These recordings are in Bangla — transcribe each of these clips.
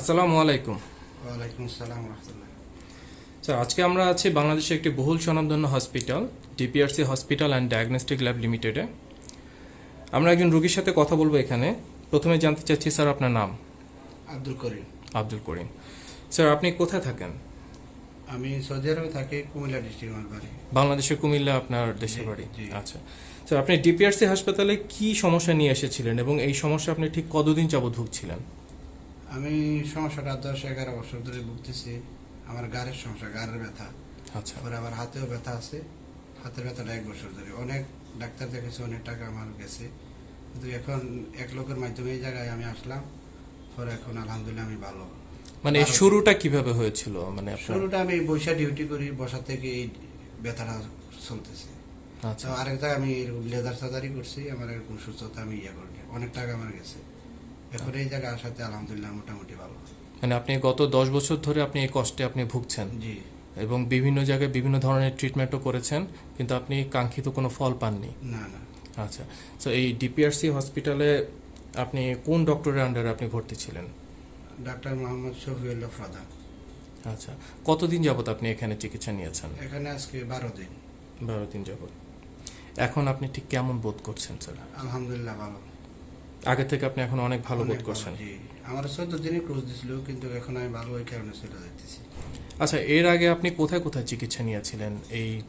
আসসালামু আলাইকুম। ওয়ালাইকুম আসসালাম রহমতুল্লাহ। স্যার আজকে আমরা আছি বাংলাদেশের একটি বহুল স্বনামধন্য hospital DPRC hospital and diagnostic lab লিমিটেডে। আমরা একজন রোগীর সাথে কথা বলব এখানে। প্রথমে জানতে চাচ্ছি স্যার আপনার নাম? আব্দুল করিম। আব্দুল করিম। স্যার আপনি কোথায় থাকেন? আমি সৌদি আরবে থাকি কুমিল্লা ডিস্ট্রিক্ট আমার বাড়ি। বাংলাদেশের কুমিল্লা আপনার দেশের বাড়ি? আচ্ছা। স্যার আপনি ডিপিআরসি হাসপাতালে কি সমস্যা নিয়ে এসেছিলেন এবং এই সমস্যা আপনি ঠিক কতদিন যাবৎ ভুগছিলেন? আমি সমস্যাটা দশ এগারো বছর ধরে ভুগতেছি। আমার গাড়ের সমস্যা গাড়ের ব্যথা। আচ্ছা। পরে আমার হাতেও ব্যথা আছে। হাতের ব্যথাটা এক বছর ধরে। অনেক ডাক্তার দেখেছে অনেক টাকা আমার গেছে। কিন্তু এখন এক লোকের মাধ্যমে এই জায়গায় আমি আসলাম। পরে এখন আলহামদুলিল্লাহ আমি ভালো। মানে। শুরুটা কীভাবে হয়েছিল? মানে শুরুটা আমি বৈশা ডিউটি করি বসা থেকে এই ব্যথাটা চলতেছে। আচ্ছা। আরেক জায়গায় আমি এরকম লেদার সার্জারি করছি আমার এরকম সুস্থতা আমি ইয়ে করি অনেক টাকা আমার গেছে। এখন এই জায়গায় আসাতে আলহামদুলিল্লাহ মোটামুটি ভালো। মানে আপনি গত দশ বছর ধরে আপনি এই কষ্টে আপনি ভুগছেন। জি। এবং বিভিন্ন জায়গায় বিভিন্ন ধরনের ট্রিটমেন্টও করেছেন কিন্তু আপনি কাঙ্ক্ষিত কোনো ফল পাননি। না না। আচ্ছা। তো এই ডিপিআরসি হসপিটালে আপনি কোন ডক্টরের আন্ডারে আপনি ভর্তি ছিলেন? ডাক্তার মোহাম্মদ শফিউল্লাহ প্রধান। আচ্ছা। কতদিন যাবত আপনি এখানে চিকিৎসা নিয়েছেন? এখানে আজকে বারো দিন। বারো দিন যাবত এখন আপনি ঠিক কেমন বোধ করছেন স্যার আলহামদুলিল্লাহ ভালো। আগে থেকে আপনি এখন অনেক ভালো বোধ করছেন। আমার চোদ্দ দিনই ক্রোজ দিছিল কিন্তু এখন আমি ভালো ওই কারণে চলে যাইতেছি আচ্ছা এর আগে আপনি কোথায় কোথায় চিকিৎসা নিয়েছিলেন এই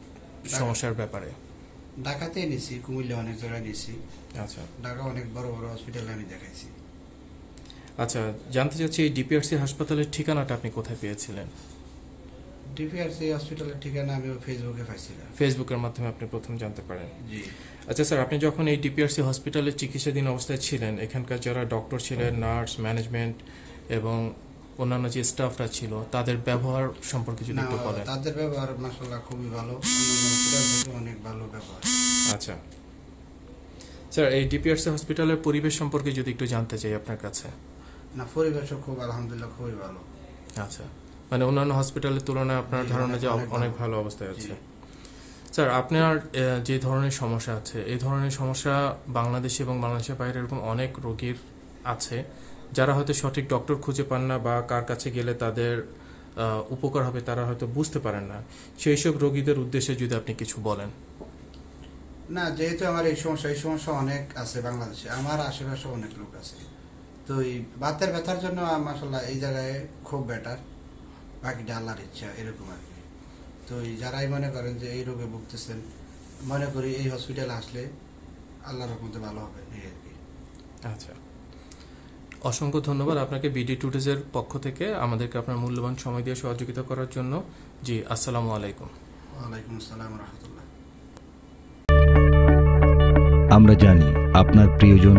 সমস্যার ব্যাপারে? ঢাকাতে নিছি কুমিল্লা অনেক জায়গায় নিছি। আচ্ছা। ঢাকা অনেক বড় বড় হসপিটালে আমি দেখাইছি। আচ্ছা জানতে চাচ্ছি এই ডিপিআরসি হাসপাতালের ঠিকানাটা আপনি কোথায় পেয়েছিলেন? ডিপিআরসি হসপিটালের ঠিকানা আমি ফেসবুকে পাইছিলাম ফেসবুকের মাধ্যমে আপনি প্রথম জানতে পারেন। জি। আচ্ছা স্যার আপনি যখন এই ডিপিআরসি হসপিটালে চিকিৎসাধীন অবস্থায় ছিলেন এখানকার যারা ডক্টর ছিলেন নার্স ম্যানেজমেন্ট এবং অন্যান্য যে স্টাফরা ছিল তাদের ব্যবহার সম্পর্কে যদি একটু বলেন। তাদের ব্যবহার মাসাল্লাহ খুবই ভালো। অনেক ভালো ব্যবহার। আচ্ছা। স্যার এই ডিপিআরসি হসপিটালের পরিবেশ সম্পর্কে যদি একটু জানতে চাই আপনার কাছে। না পরিবেশও খুব আলহামদুলিল্লাহ খুবই ভালো। আচ্ছা। মানে অন্যান্য হসপিটালের তুলনায় আপনার ধারণা যে অনেক-। ভালো। অবস্থায় আছে। স্যার আপনার যে ধরনের সমস্যা আছে এই ধরনের সমস্যা বাংলাদেশে এবং বাংলাদেশের বাইরে এরকম অনেক রোগীর আছে যারা হয়তো সঠিক ডক্টর খুঁজে পান না বা কার কাছে গেলে তাদের উপকার হবে তারা হয়তো বুঝতে পারেন না। সেই সব রোগীদের উদ্দেশ্যে যদি আপনি কিছু বলেন। না যেহেতু আমার এই সমস্যা এই সমস্যা অনেক আছে বাংলাদেশে। আমার আশেপাশে অনেক লোক আছে। তো এই বাতের ব্যথার জন্য মাসাল্লাহ এই জায়গায় খুব বেটার বাকিটা আল্লাহর ইচ্ছা এরকম আর কি। তো যারাই মনে করেন যে এই রোগে ভুগতেছেন মনে করি এই হসপিটালে আসলে আল্লাহর রহমতে ভালো হবে এই আর কি। আচ্ছা। অসংখ্য ধন্যবাদ আপনাকে বিডি টুডেজের পক্ষ থেকে আমাদেরকে আপনার মূল্যবান সময় দিয়ে সহযোগিতা করার জন্য। জি আসসালামু আলাইকুম। ওয়ালাইকুম আসসালাম রহমতুল্লাহ। আমরা জানি আপনার প্রিয়জন